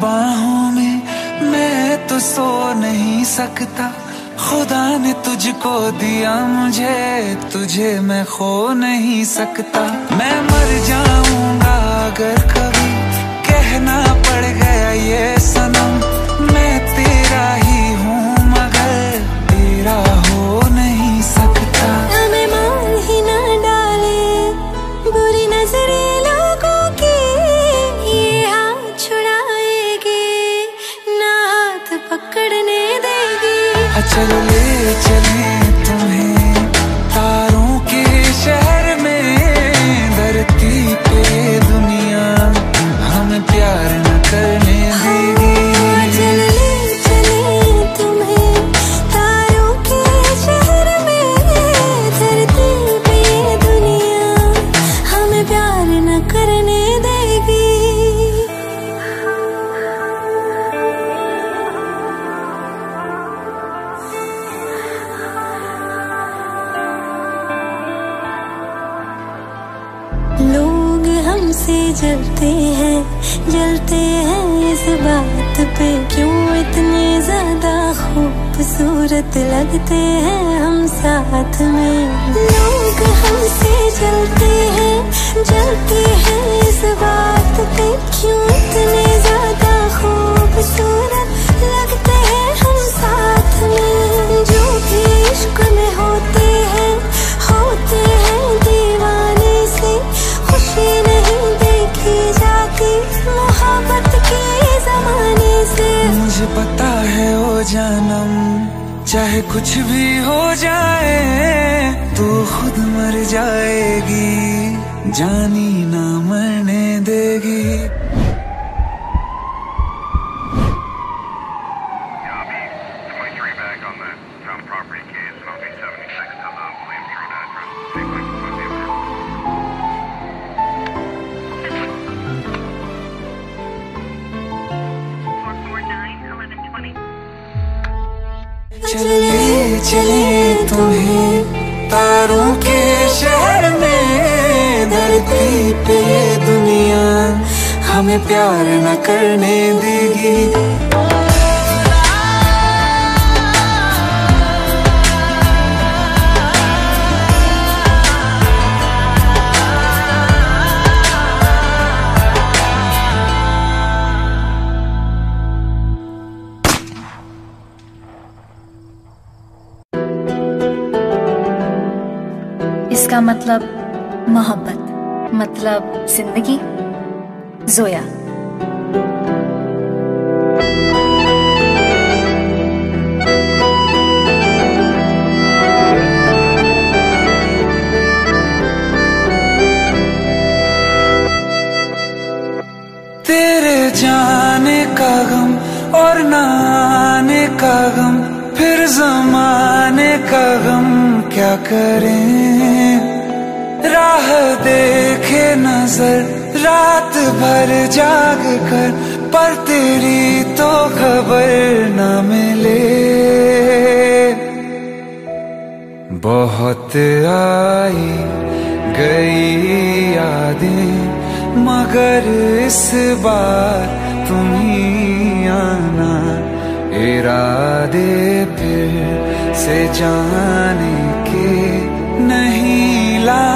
बाहों में मैं तो सो नहीं सकता। खुदा ने तुझको दिया मुझे, तुझे मैं खो नहीं सकता। मैं मर जाऊँगा अगर कभी कहना पड़ गया ये सनम। पे दुनिया हमें प्यार न करने देगी। मतलब ज़िंदगी? जोया। तेरे जाने का गम और नाने का गम, फिर जमाने का गम क्या करें? राह देखे नज़र, रात भर जाग कर, पर तेरी तो खबर न मिले। बहुत आई गई यादें, मगर इस बार तुम ही आना। इरादे फिर से जाने के नहीं लाना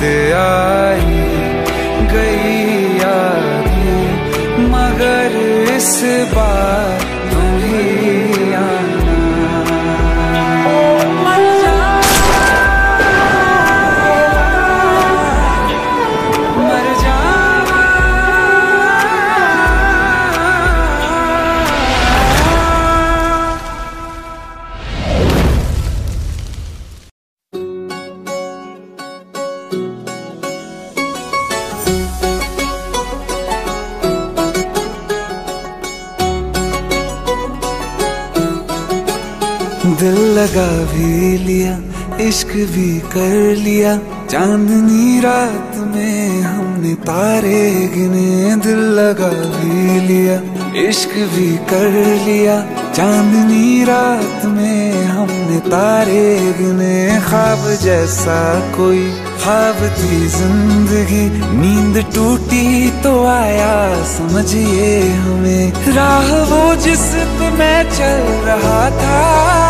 बहुत आई लगा भी लिया, इश्क भी कर लिया। चांदनी रात में हमने तारे गिने, दिल लगा भी लिया, इश्क भी कर लिया। चांदनी रात में हमने तारे गिने, ख्वाब जैसा कोई, ख्वाब थी ज़िंदगी। नींद टूटी तो आया, समझिए हमें। राह वो जिस पे मैं चल रहा था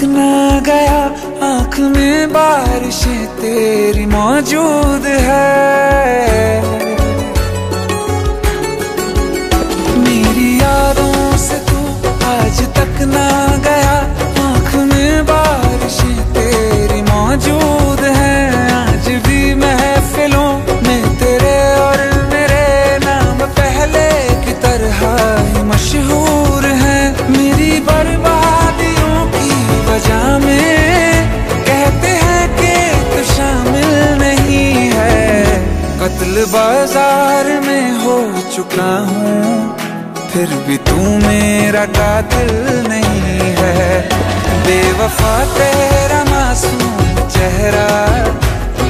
तक ना गया आँख में बारिशें तेरी मौजूद है। फिर भी तू मेरा कातिल नहीं है। बेवफा तेरा मासूम चेहरा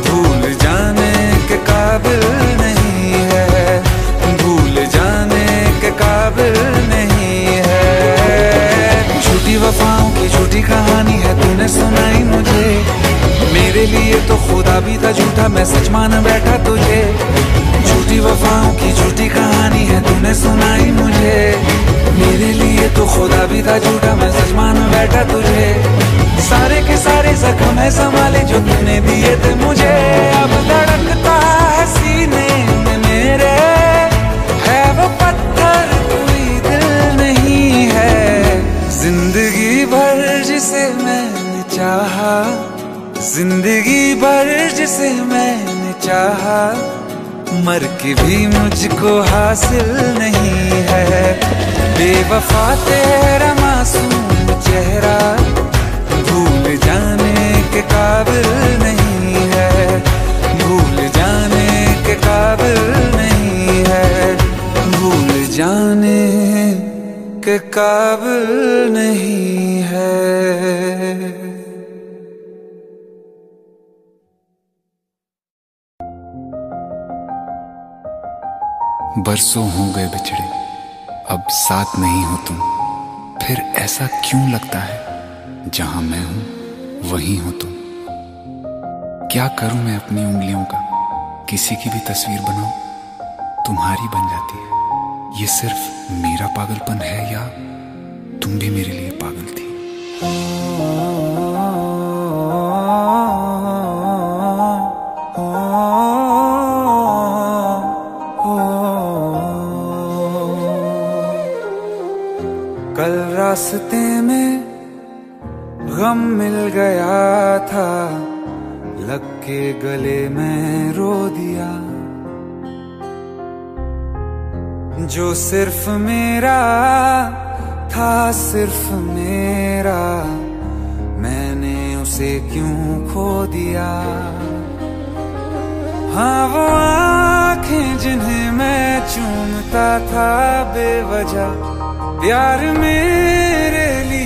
भूल जाने के काबिल नहीं है। भूल जाने के काबिल नहीं है। झूठी वफाओं की झूठी कहानी है, तूने सुनाई मुझे। मेरे लिए तो खुदा भी था, झूठा मैं सच मान बैठा तुझे। झूठी वफाओं की झूठी कहानी है, तूने सुनाई मुझे। मेरे लिए तो खुदा भी था झूठा, मैं सच मान बैठा तुझे। सारे के सारे जख्म है संभाले जो तूने दिए थे मुझे। अब धड़कता है सीने। मर के भी मुझको हासिल नहीं है। बेवफा तेरा मासूम चेहरा भूल जाने के काबिल नहीं है। भूल जाने के काबिल नहीं है। भूल जाने के काबिल नहीं है। बरसों हो गए बिछड़े। अब साथ नहीं हो तुम। फिर ऐसा क्यों लगता है? जहाँ मैं हूँ, वहीं हो तुम। क्या करूँ मैं अपनी उंगलियों का? किसी की भी तस्वीर बनाऊँ? तुम्हारी बन जाती है। ये सिर्फ़ मेरा पागलपन है या तुम भी मेरे लिए रास्ते में गम मिल गया था, लग के गले में रो दिया। जो सिर्फ़ मेरा था, सिर्फ़ मेरा, मैंने उसे क्यों खो दिया? हाँ वो आँखें जिन्हें मैं चूमता था, बेवजह प्यार मेरे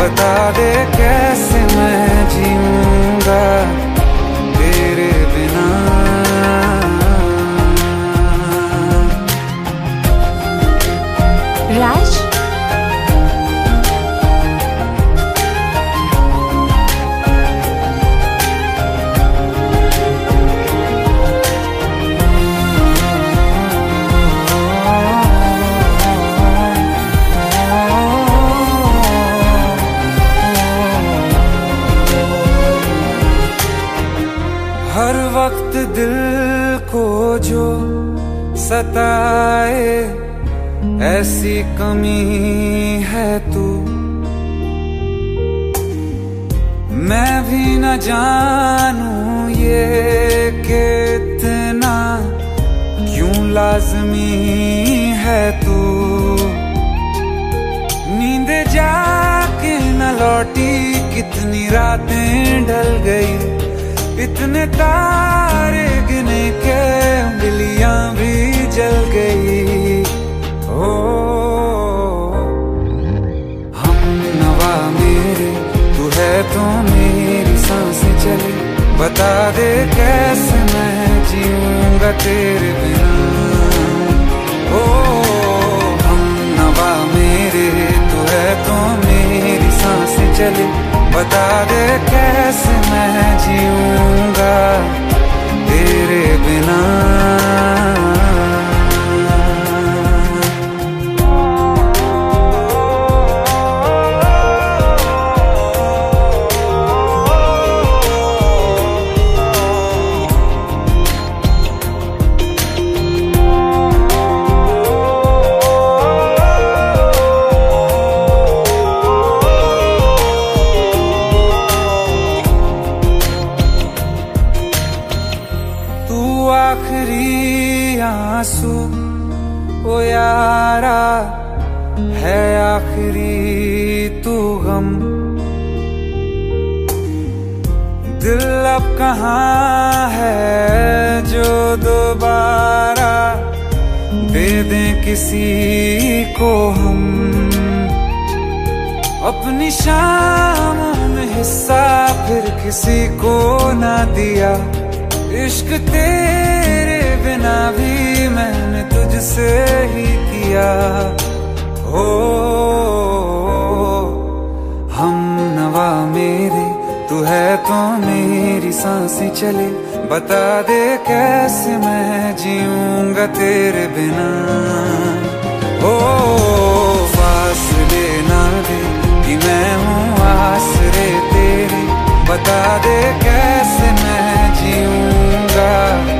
बता दे कैसे मैं जीऊँगा? सताए, ऐसी कमी है तू। मैं भी न जानू ये कितना, क्यों लाजमी है तू। नींद जाके न लौटी, कितनी रातें ढल गई। इतने तारे गिने के उंगलियाँ भी जल गई। ओ, हम नवा मेरे, तू है तो मेरी सांस चले। बता दे कैसे मैं जीऊँगा तेरे बिना। ओ, हम नवा मेरे, तू है तो मेरी सांस चले। बता दे कैसे मैं जीऊँगा किसी को हम अपनी शामों में हिस्सा फिर किसी को ना दिया। इश्क तेरे बिना भी मैंने तुझसे ही किया। हो हम नवा मेरे तू है तो मेरी साँसें चले। बता दे कैसे मैं जीऊँगा तेरे बिना। ओ फासले ना दे कि मैं हूँ आसरे तेरे। बता दे कैसे मैं जीऊँगा?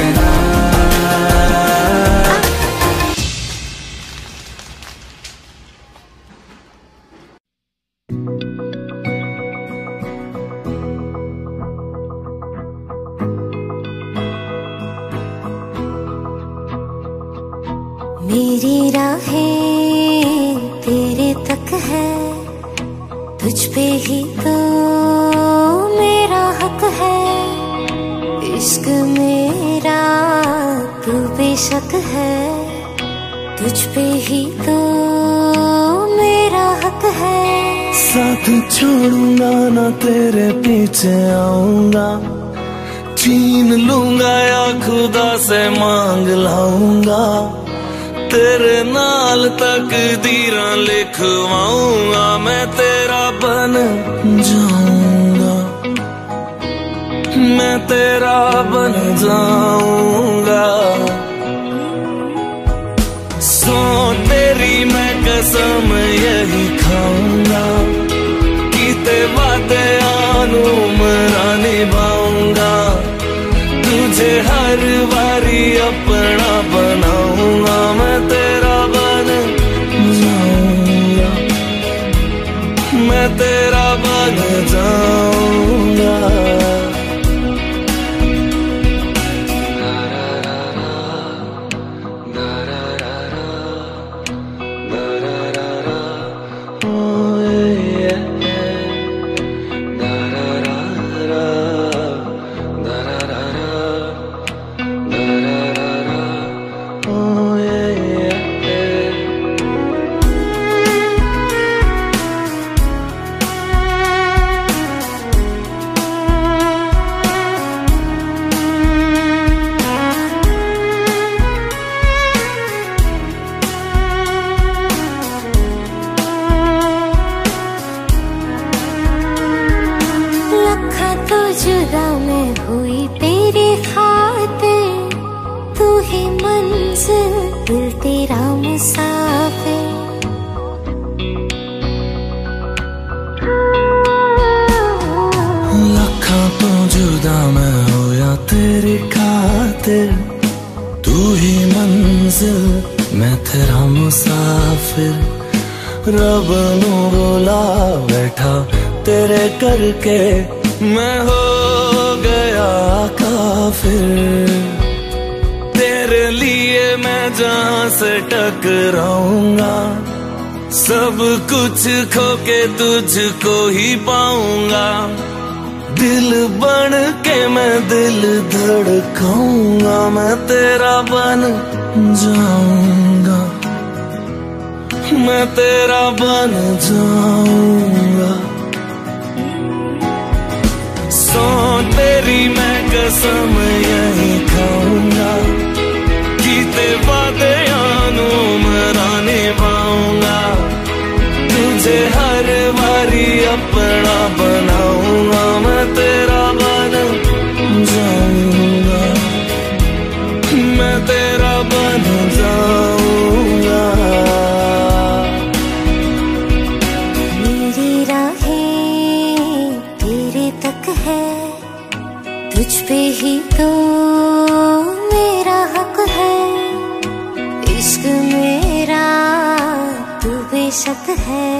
पीछे आऊँगा। छीन लूँगा, या खुदा से मांग लाऊँगा। तेरे नाल तक दीरा लिखवाऊँगा, मैं तेरा बन जाऊँगा। मैं तेरा बन जाऊँगा। सो तेरी मैं कसम यही खाऊँगा। कीते वादे आनू मरा निभाऊँगा तुझे हर बारी अपना तो जुदा मैं होया तेरी खातिर, तू ही मंजिल, मैं तेरा मुसाफिर। रब नु बोला, बैठा तेरे करके, मैं हो गया काफिर। तेरे लिए मैं जहाँ से टकराऊँगा, सब कुछ खो के तुझको ही पाऊँगा। दिल बन के मैं दिल धड़काऊँगा, मैं तेरा बन जाऊँगा। मैं तेरा बन जाऊँगा। सो तेरी मैं कसम, यही खाऊँगा। कीते वादे आनू पाऊँगा तुझे हर बारी अपना बनाऊँगा, मैं तेरा बन जाऊँगा। मैं तेरा बन जाऊँगा। मेरी राहें तेरे तक है, तुझ पे ही तो मेरा हक है। इश्क मेरा तू बेशक है।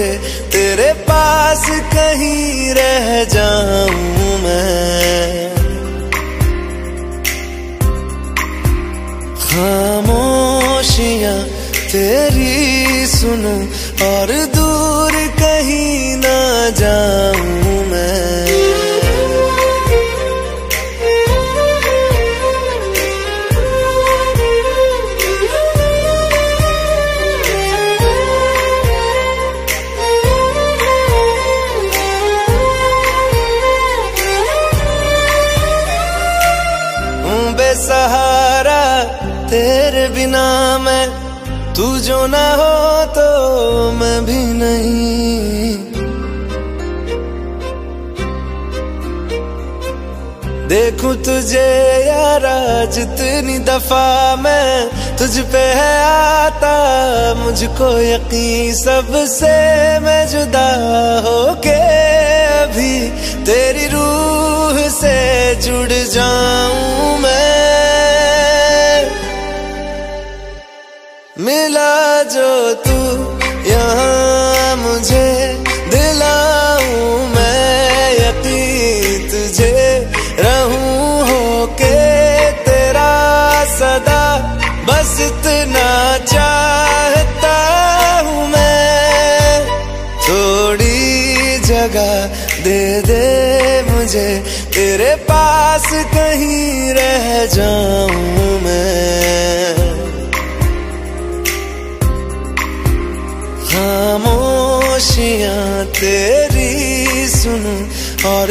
मुझे तेरे पास कहीं रह जाऊँ मैं। हामोशिया तेरी सुनो और दूर ना हो तो मैं भी नहीं। देखूँ तुझे यारा जितनी दफ़ा मैं, तुझ पे है आता, मुझको यकीन सबसे मैं जुदा होके अभी तेरी रूह से जुड़ जाऊँ मैं। मिला जो तू, यहाँ मुझे दिलाऊं मैं यकीन तुझे रहूँ होके तेरा सदा, बस इतना चाहता हूँ मैं। थोड़ी जगह दे दे मुझे, तेरे पास कहीं रह जाऊँ। और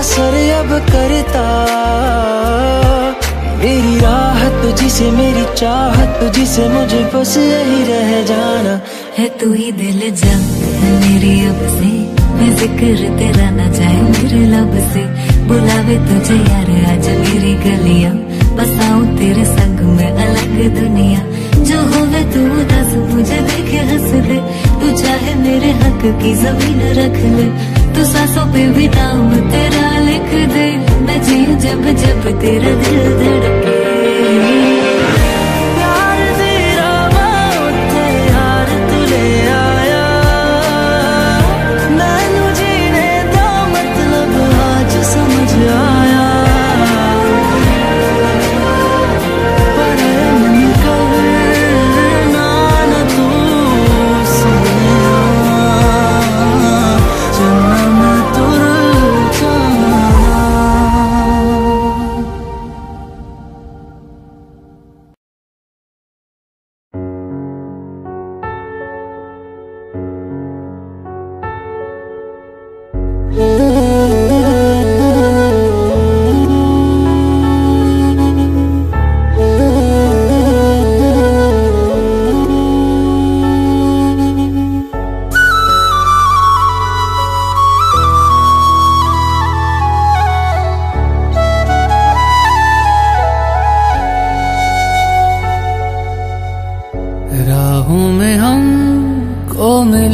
असर अब करता। मेरी राहत तुझसे, मेरी चाहत तुझसे, मुझे बस यही रह जाना। है तू ही दिल जा, है मेरी अब से। मैं ज़िक्र तेरा न जाए, मेरे लब से। बुलावे तुझे यार, आज मेरी गलियाँ। बसाऊं तेरे संग में अलग दुनिया। जो होवे तू दस, मुझे देखे हंस ले तू चाहे मेरे हक की ज़मीन रख ले। तू सासों पे भी नाम तेरा लिख दे। मैं जी जब जब तेरा दिल धड़के।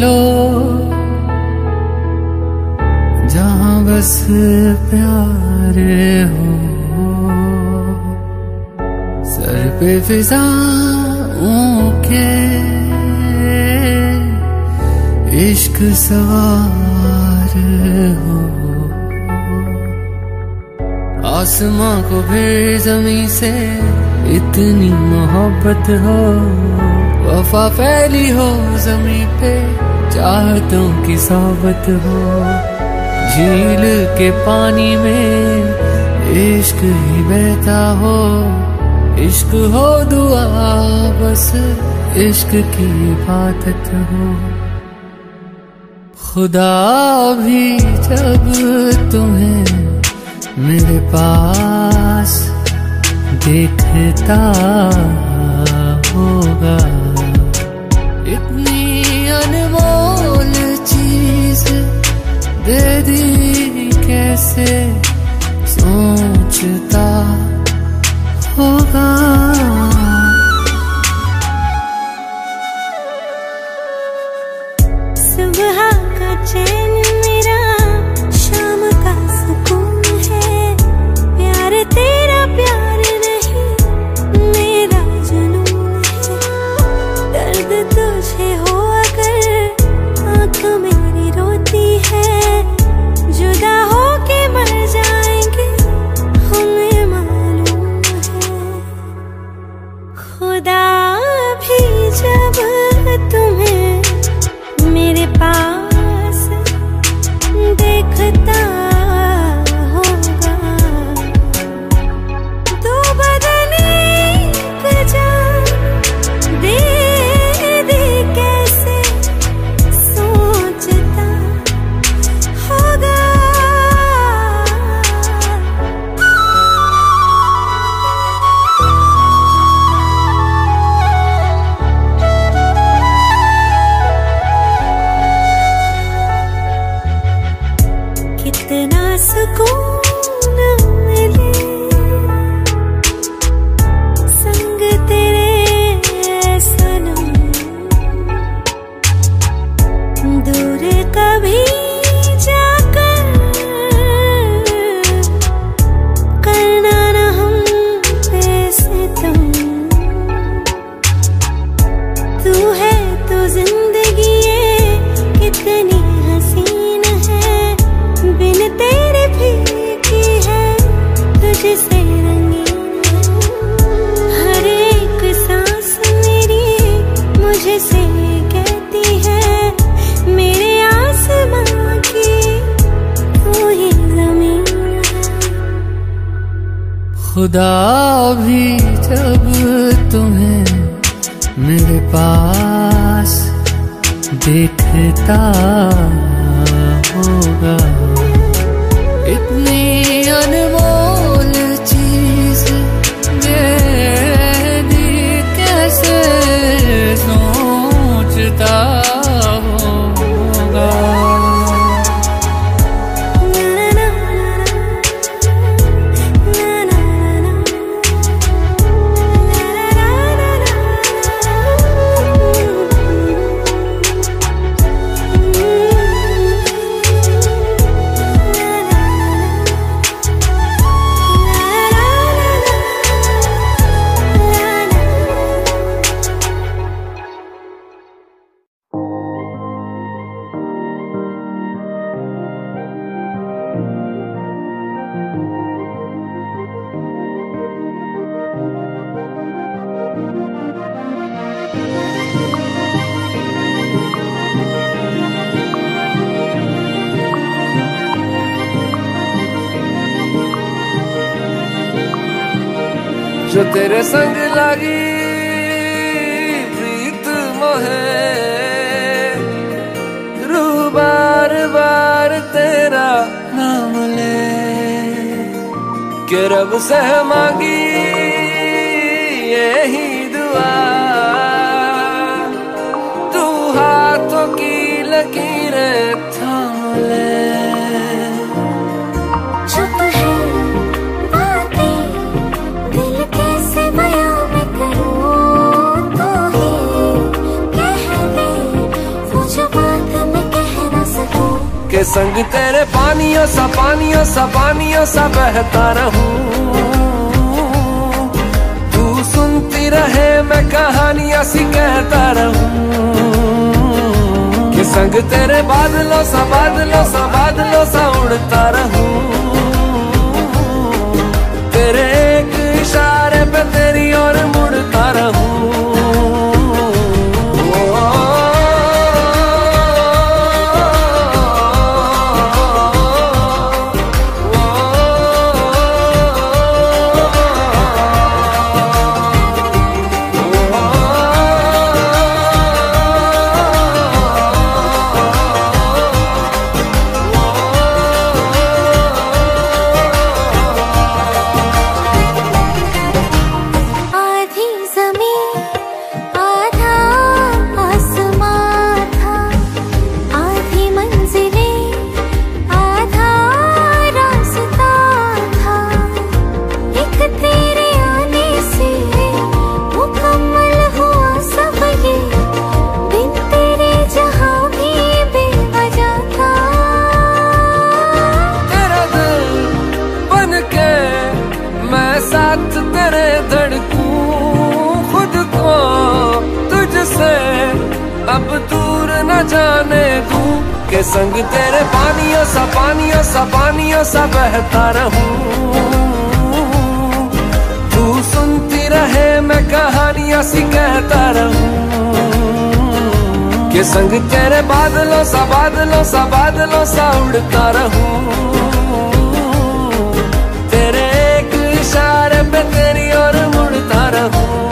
लो जहाँ बस प्यार हो, सर पे फिजा के इश्क सवार हो। आसमां को फिर जमी से इतनी मोहब्बत हो, वफा फैली हो जमी पे। चाहतों की सोबत हो। झील के पानी में इश्क ही बहता हो। इश्क हो दुआ, बस इश्क की इबादत हो। खुदा भी जब तुम्हें मेरे पास देखता होगा। दे दी कैसे सोचता होगा? सुबह का चेहरा 见 तेरे पानियों सा पानियों सा पानियों सा बहता रहूँ। तू सुनती रहे, मैं कहानियाँ सी कहता रहूँ। कि संग तेरे बादलों सा बादलों सा बादलों सा उड़ता रहूँ। तेरे एक इशारे पे तेरी और मुझे संग तेरे पानियों सा पानियों सा पानियों सा बहता रहूँ। तू सुनती रहे, मैं कहानियाँ सी कहता रहूँ। के संग तेरे बादलों सा बादलों सा बादलों सा उड़ता रहूँ। तेरे एक इशारे पे तेरी ओर मुड़ता रहूँ।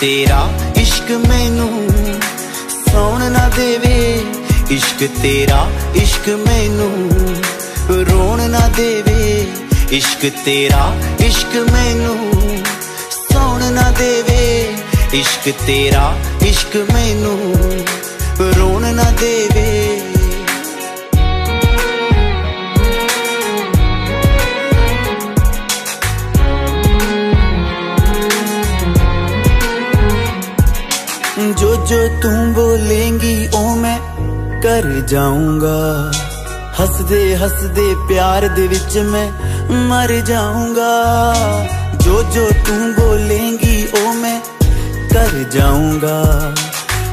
ਤੇਰਾ ਇਸ਼ਕ ਮੈਨੂੰ ਸੌਣ ਨਾ ਦੇਵੇ। ਇਸ਼ਕ ਤੇਰਾ, ਇਸ਼ਕ ਮੈਨੂੰ ਰੋਣ ਨਾ ਦੇਵੇ। ਇਸ਼ਕ ਤੇਰਾ, ਇਸ਼ਕ ਮੈਨੂੰ ਸੌਣ ਨਾ ਦੇਵੇ। ਇਸ਼ਕ ਤੇਰਾ, ਇਸ਼ਕ ਮੈਨੂੰ ਰੋਣ ਨਾ ਦੇਵੇ। जो तुम बोलेंगी ओ मैं कर जाऊँगा। हसदे, हंसदे प्यार दे विच मैं मर जाऊँगा। जो जो तुम बोलेंगी ओ मैं कर जाऊँगा।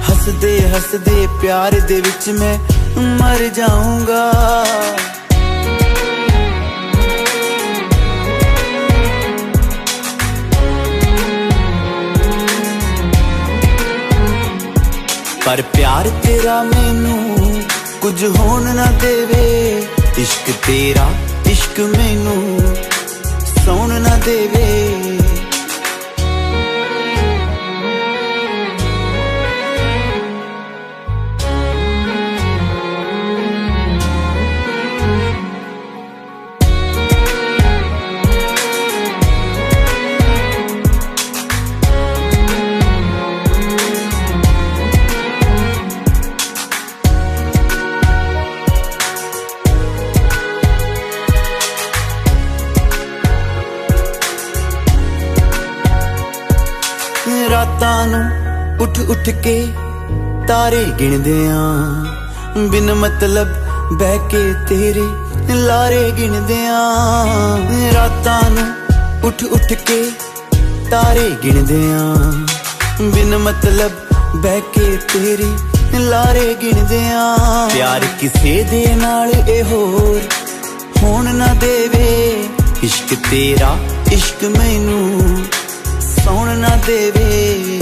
हसदे, हंसदे प्यार दे विच मैं मर जाऊँगा। ਪਰ ਪਿਆਰ ਤੇਰਾ ਮੈਨੂੰ ਕੁਝ ਹੋਣ ਨਾ ਦੇਵੇ। ਇਸ਼ਕ ਤੇਰਾ, ਇਸ਼ਕ ਮੈਨੂੰ ਸੌਣ ਨਾ ਦੇਵੇ। ਰਾਤਾਂ ਨੂੰ ਉੱਠ ਉੱਠ ਕੇ ਤਾਰੇ ਗਿਣਦੇ ਆਂ। ਬਿਨ ਮਤਲਬ ਬਹਿ ਕੇ ਤੇਰੇ ਲਾਰੇ ਗਿਣਦੇ ਆਂ। ਰਾਤਾਂ ਨੂੰ ਉੱਠ ਉੱਠ ਕੇ ਤਾਰੇ ਗਿਣਦੇ ਆ। ਬਿਨ ਮਤਲਬ ਬਹਿ ਕੇ ਤੇਰੇ ਲਾਰੇ ਗਿਣਦੇ ਆ। ਪਿਆਰ ਕਿਸੇ ਦੇ ਨਾਲ ਇਹ ਹੋਰ ਹੋਣ ਨਾ ਦੇਵੇ। ਇਸ਼ਕ ਤੇਰਾ ਇਸ਼ਕ ਮੈਨੂੰ ਸੌਣ ਨਾ ਦੇਵੇ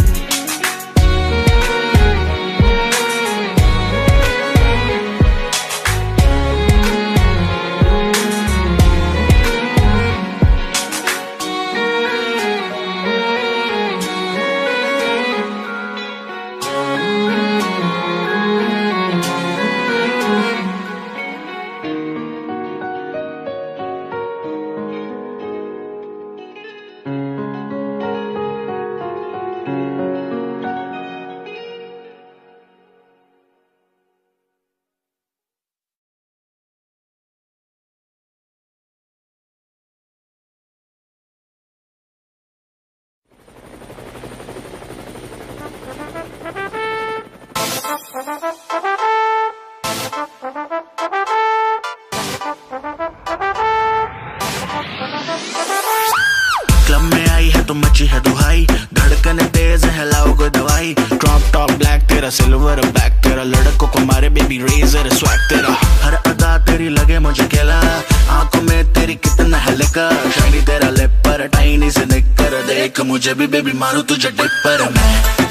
भी बेबी मारू तुझे डिपर मैं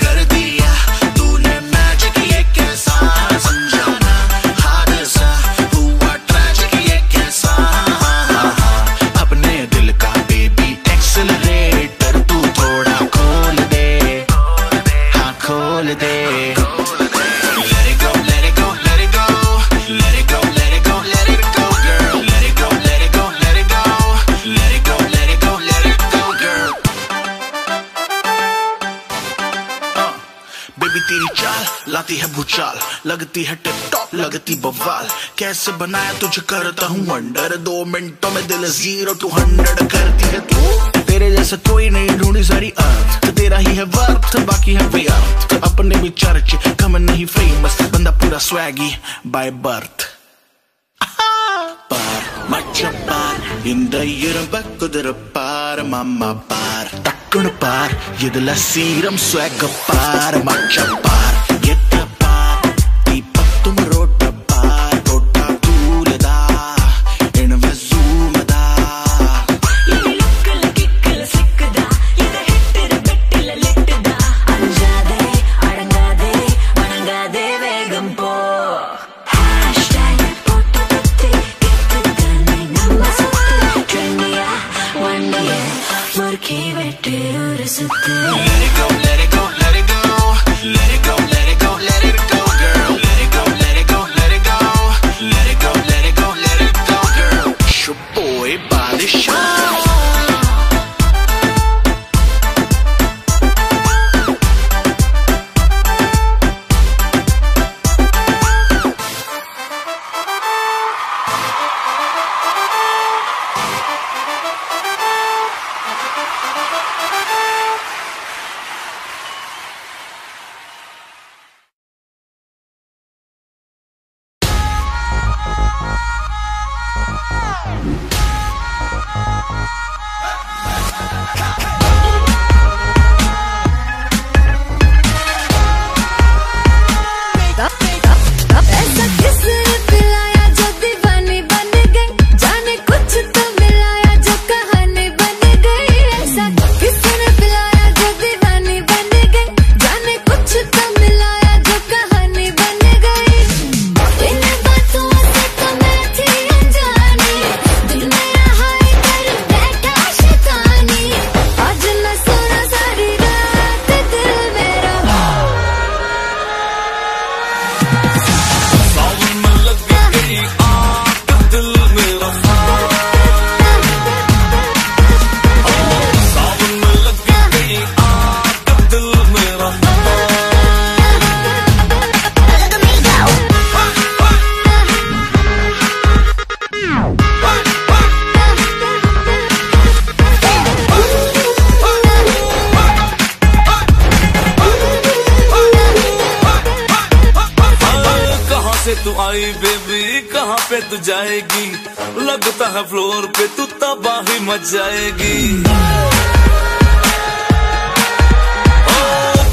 भूचाल लगती है टिप टॉप लगती बवाल कैसे बनाया तुझे करता हूँ वंडर दो मिनटों में दिल जीरो टू हंड्रेड करती है तू तेरे जैसा कोई नहीं ढूंढी सारी अर्थ तो तेरा ही है वर्थ बाकी है व्यर्थ तो अपने भी चर्च कम नहीं फेमस बंदा पूरा swaggy by birth par macha par இந்த இரும்ப குதிர பார் மாமா பார் டக்குனு பார் இதுல சீரம் swag பார் மச்ச pra. बेबी, कहाँ पे तू जाएगी? लगता है फ्लोर पे तू तबाही मच जाएगी।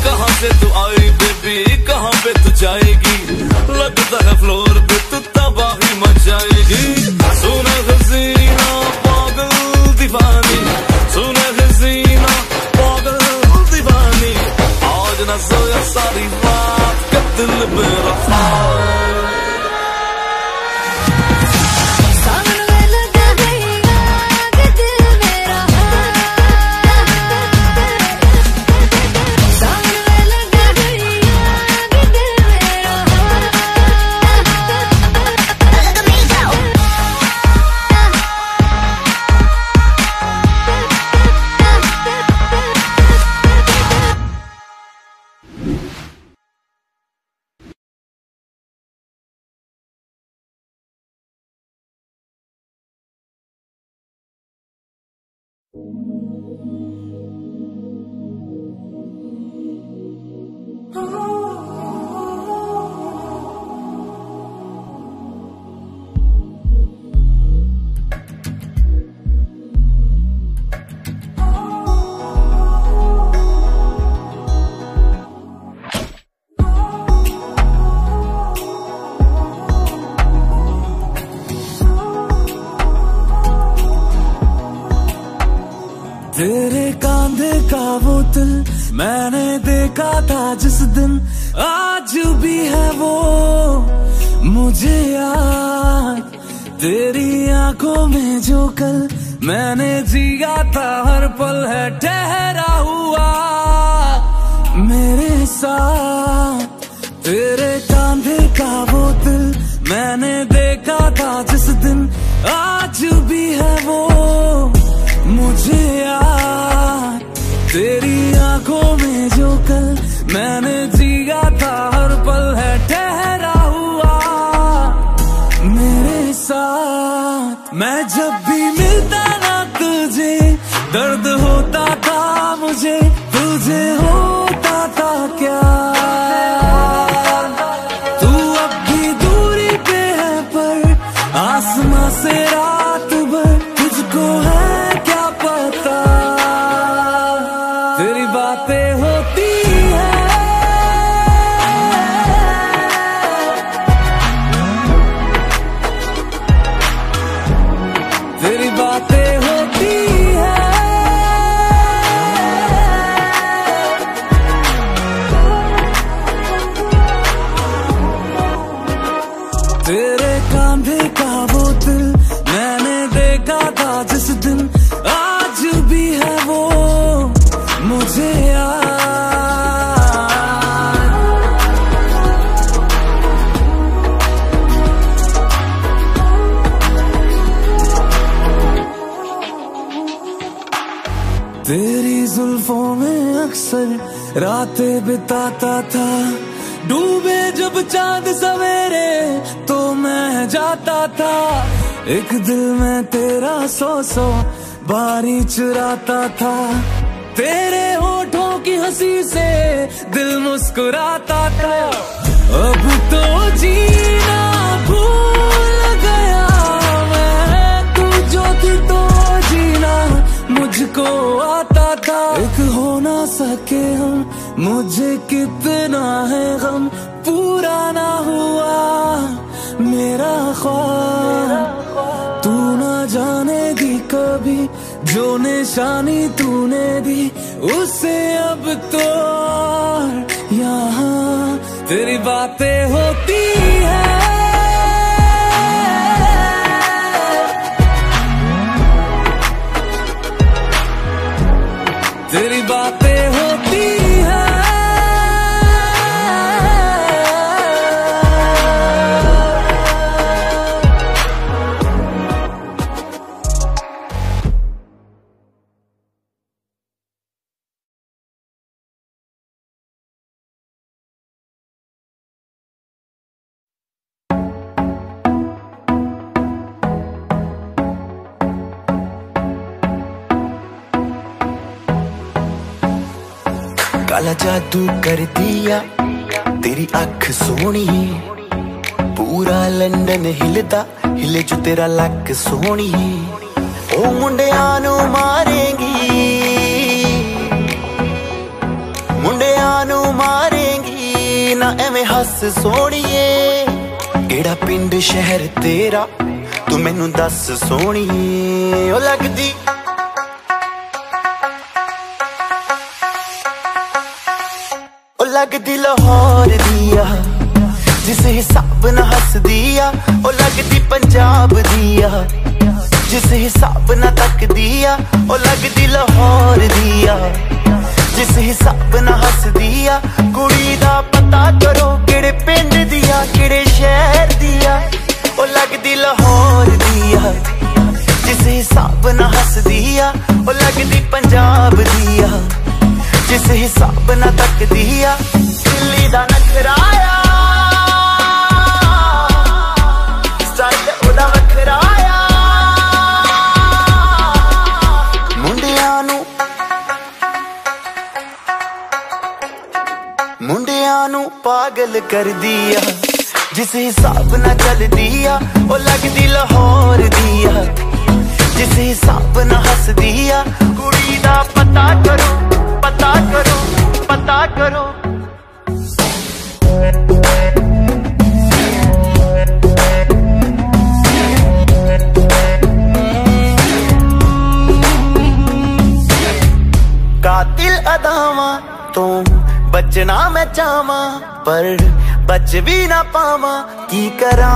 कहाँ से तू आई बेबी, कहाँ पे तू जाएगी? लगता है फ्लोर पे तू तबाही मचाएगी सुना हसीना पागल दीवानी, सुना हसीना पागल दीवानी। आज न सोया सारी रात के मेरा दिन आज भी है वो। मुझे याद, तेरी आँखों में जो कल मैंने जिया था, हर पल है ठहरा हुआ। मेरे साथ, तेरे कांधे का वो दिल मैंने देखा था, जिस दिन आज भी है वो। मुझे याद, तेरी आँखों में मैंने जिया था, हर पल है ठहरा हुआ। मेरे साथ, मैं जब भी मिलता ना तुझे, दर्द होता तेरी जुल्फों में अक्सर रातें बिताता था। डूबे जब चाँद सवेरे तो मैं जाता था। एक दिल में तेरा सौ सौ बारी चुराता था। तेरे होठों की हँसी से दिल मुस्कुराता था। अब तो जीना भूल मुझको आता था। एक हो ना सके हम, मुझे कितना है गम पूरा ना हुआ मेरा ख्वाब। तू ना जाने दी कभी, जो निशानी तूने दी, उसे अब तो यहाँ तेरी बातें होती तेरी बातें है ਨਾ ਜਾਦੂ ਕਰਦੀ ਆ ਤੇਰੀ ਅੱਖ ਸੋਹਣੀ ਪੂਰਾ ਲੰਡਨ ਹਿਲਦਾ, ਹਿਲੇ ਜੋ ਤੇਰਾ ਲੱਕ ਸੋਹਣੀ ਉਹ ਮੁੰਡਿਆਂ ਨੂੰ ਮਾਰੇਗੀ। ਮੁੰਡਿਆਂ ਨੂੰ ਮਾਰੇਗੀ। ਨਾ ਐਵੇਂ ਹੱਸ ਸੋਣੀਏ ਕਿਹੜਾ ਪਿੰਡ, ਸ਼ਹਿਰ ਤੇਰਾ? ਤੂੰ ਮੈਨੂੰ ਦੱਸ ਸੋਹਣੀ ਉਹ ਲੱਗਦੀ ਲੱਗਦੀ ਲਾਹੌਰ ਦੀ ਆ ਜਿਸ ਹਿਸਾਬ ਨਾਲ ਹੱਸਦੀ ਆ, ਉਹ ਲੱਗਦੀ ਪੰਜਾਬ ਦੀ ਆ ਜਿਸ ਹਿਸਾਬ ਨਾਲ ਤੱਕਦੀ ਆ, ਉਹ ਲੱਗਦੀ ਲਾਹੌਰ ਦੀ ਆ ਜਿਸ ਹਿਸਾਬ ਨਾਲ ਹੱਸਦੀ ਆ, ਕੁੜੀ ਦਾ ਪਤਾ ਕਰੋ ਕਿਹੜੇ ਪਿੰਡ ਦੀ ਆ ਕਿਹੜੇ ਸ਼ਹਿਰ ਦੀ ਆ ਉਹ ਲੱਗਦੀ ਲਾਹੌਰ ਦੀ ਆ ਜਿਸ ਹਿਸਾਬ ਨਾਲ ਹੱਸਦੀ ਆ, ਉਹ ਲੱਗਦੀ ਪੰਜਾਬ ਦੀ ਆ ਜਿਸ ਹਿਸਾਬ ਨਾਲ ਤੱਕਦੀ ਆ, ਦਿੱਲੀ ਦਾ ਨਖਰਾਇਆ ਮੁੰਡਿਆਂ ਨੂੰ ਮੁੰਡਿਆਂ ਨੂੰ ਪਾਗਲ ਕਰਦੀ ਆ। ਜਿਸ ਹਿਸਾਬ ਨਾਲ ਚੱਲਦੀ ਆ, ਉਹ ਲੱਗਦੀ ਲਾਹੌਰ ਦੀ ਆ। ਜਿਸ ਹਿਸਾਬ ਨਾਲ ਹੱਸਦੀ ਆ, ਕੁੜੀ ਦਾ ਪਤਾ ਕਰੋ। पता करो पता करो। कातिल अदावा, तुम बचना मैं चावा पर बच भी ना पावा, की करा?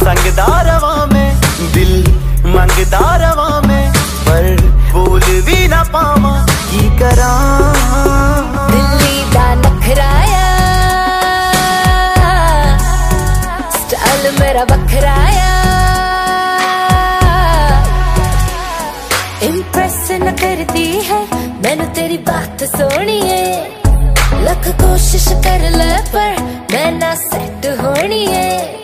संगदार संगदारवा में, दिल मंगदार मंगदारवा ਕਰਾਂ ਦਿੱਲੀ ਦਾ ਨਖਰਾਇਆ ਸਟਾਈਲ ਮੇਰਾ ਵੱਖਰਾਇਆ ਇੰਪ੍ਰੈਸ ਨਾ ਕਰਦੀ ਹੈ ਮੈਨੂੰ ਤੇਰੀ ਬਾਤ ਸੋਹਣੀ ਏ ਲੱਖ ਕੋਸ਼ਿਸ਼ ਕਰ ਲੈ ਪਰ ਮੈਂ ਨਾ ਸੈੱਟ ਹੋਣੀ ਏ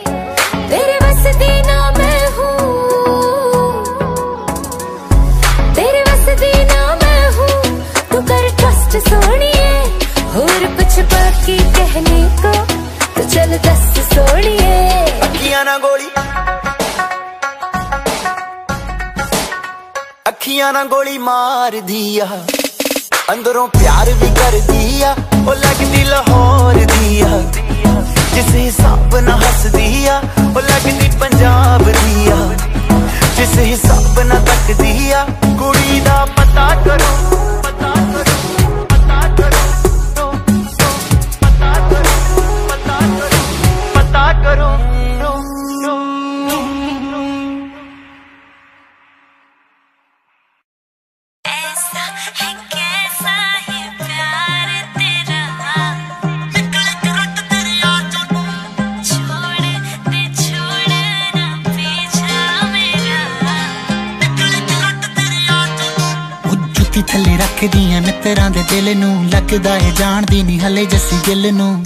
ਅੱਖੀਆਂ ਨਾਲ ਗੋਲੀ ਮਾਰਦੀ ਆ। ਅੰਦਰੋਂ ਪਿਆਰ ਵੀ ਕਰਦੀ ਆ, ਉਹ ਲੱਗਦੀ ਲਾਹੌਰ ਦੀ ਆ। ਜਿਸ ਹਿਸਾਬ ਨਾਲ ਹੱਸਦੀ ਆ, ਉਹ ਲੱਗਦੀ ਪੰਜਾਬ ਦੀ ਆ। ਜਿਸ ਹਿਸਾਬ ਨਾਲ ਤੱਕਦੀ ਆ, ਕੁੜੀ ਦਾ ਪਤਾ ਕਰੋ। ਮਿੱਤਰਾਂ ਦੇ ਦਿਲ ਨੂੰ ਲੱਗਦਾ ਏ ਜਾਣਦੀ ਨਹੀਂ ਹਲੇ ਜੱਸੀ ਗਿੱਲ ਨੂੰ।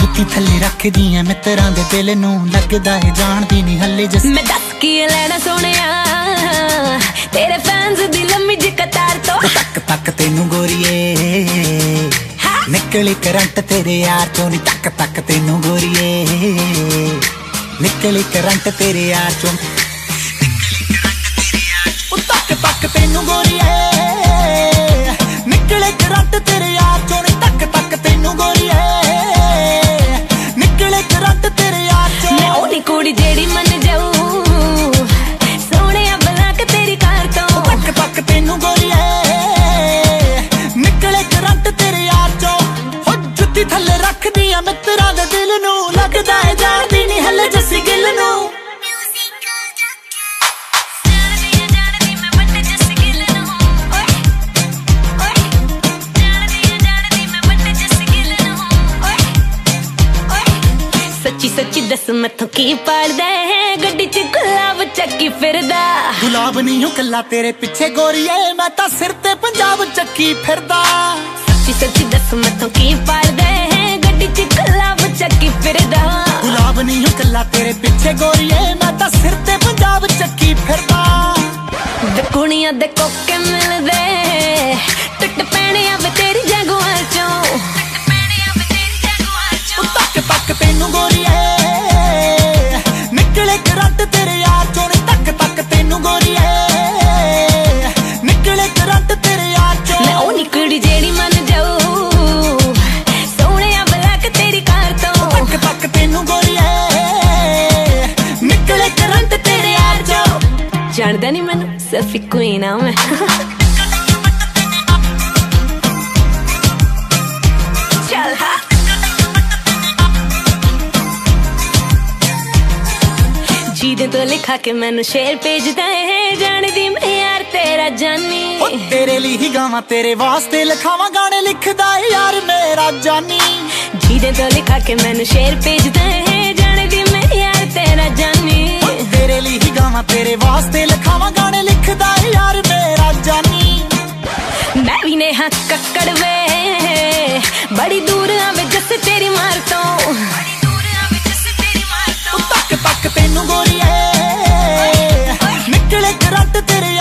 ਜੁੱਤੀ ਥੱਲੇ ਰੱਖਦੀਆਂ ਮਿੱਤਰਾਂ ਦੇ ਦਿਲ ਨੂੰ ਲੱਗਦਾ ਏ ਜਾਣਦੀ ਨਹੀਂ ਹਲੇ ਜੱਸੀ। ਮੈਂ ਦੱਸ ਕੀ ਲੈਣਾ ਸੋਹਣਿਆ? ਤੇਰੇ ਫੈਨਸ ਦੀ ਲੰਮੀ ਜਿਹੀ ਕਤਾਰ ਤੋਂ। ਤੱਕ ਤੱਕ ਤੈਨੂੰ ਗੋਰੀਏ। ਨਿਕਲੀ ਕਰੰਟ ਤੇਰੇ ਯਾਰ ਚੋਂ ਨੀ। ਤੱਕ ਤੱਕ ਤੈਨੂੰ ਗੋਰੀਏ। ਨਿਕਲੀ ਕਰੰਟ ਤੇਰੇ ਯਾਰ ਚੋਂ ਤੱਕ ਤੱਕ ਤੈਨੂੰ ਗੋਰੀਏ ਨਿਕਲੇ ਕਰੰਟ ਤੇਰੇ ਯਾਰ ਚੋਂ ਤੱਕ ਤੱਕ ਤੈਨੂੰ ਗੋਰੀਏ ਨਿਕਲੇ ਕਰੰਟ ਤੇਰੇ ਯਾਰ ਚੋਂ। ਮੈਂ ਉਹ ਨੀ ਕੁੜੀ ਜਿਹੜੀ ਮੰਨ ਜਾਊ। ਸੋਹਣਿਆ ਬਲਾ ਕੇ ਤੇਰੀ ਕਾਰ ਤੋਂ। ਤੱਕ ਤੱਕ ਤੈਨੂੰ ਗੋਰੀਏ ਨਿਕਲੇ ਕਰੰਟ ਤੇਰੇ ਯਾਰ ਚੋਂ। ਹੋ ਜੁੱਤੀ ਥੱਲੇ ਰੱਖਦੀ ਆ ਮਿੱਤਰਾਂ ਦੇ ਦਿਲ ਨੂੰ। ਲੱਗਦਾ ਏ ਜਾਣਦੀ ਦੱਸ ਮੈਥੋਂ ਕੀ ਪੜਦਾ ਹੈ? ਗੱਡੀ 'ਚ ਗੁਲਾਬ ਚੱਕੀ ਫਿਰਦਾ। ਗੁਲਾਬ ਨਹੀਂ ਹੂੰ ਕੱਲਾ ਤੇਰੇ ਪਿੱਛੇ ਗੋਰੀਏ ਮੈਂ ਤਾਂ ਸਿਰ ਤੇ ਪੰਜਾਬ ਚੱਕੀ ਫਿਰਦਾ। ਸੱਚੀ ਸੱਚੀ ਦੱਸ ਮੈਥੋਂ ਕੀ ਪੜਦਾ ਹੈ? ਗੱਡੀ 'ਚ ਗੁਲਾਬ ਚੱਕੀ ਫਿਰਦਾ। ਗੁਲਾਬ ਨਹੀਂ ਹੂੰ ਕੱਲਾ ਤੇਰੇ ਪਿੱਛੇ ਗੋਰੀਏ ਮੈਂ ਤਾਂ ਸਿਰ ਤੇ ਪੰਜਾਬ ਚੱਕੀ ਫਿਰਦਾ। ਕੁੜੀਆਂ ਦੇ ਕੋਕੇ मीना मैं चल तो लिखा के मैनू शेर भेज हैं दी मैं यार तेरा जानी। ओ तेरे लिए ही गावा तेरे वास्ते लिखावा गाने लिखदा यार मेरा जानी। जीने तो लिखा के मैनू शेर भेज हैं ਗਾਵਾਂ ਤੇਰੇ ਵਾਸਤੇ ਲਖਾਵਾਂ ਗਾਣੇ ਲਿਖਦਾ ਯਾਰ ਮੇਰਾ ਜਾਨੀ। ਮੈਂ ਵੀ ਨੇ ਹੱਥ ਕੱਕੜ ਵੇ। ਬੜੀ ਦੂਰ ਆਵੇ ਜੱਸ ਤੇਰੀ ਮਾਰ ਤੋਂ। ਬੜੀ ਦੂਰ ਆਵੇ ਜੱਸ ਤੇਰੀ ਮਾਰ ਤੋਂ। ਤੱਕ ਤੱਕ ਤੈਨੂੰ ਗੋਰੀਏ ਨਿਕਲੇ ਕਰੰਟ ਤੇਰੇ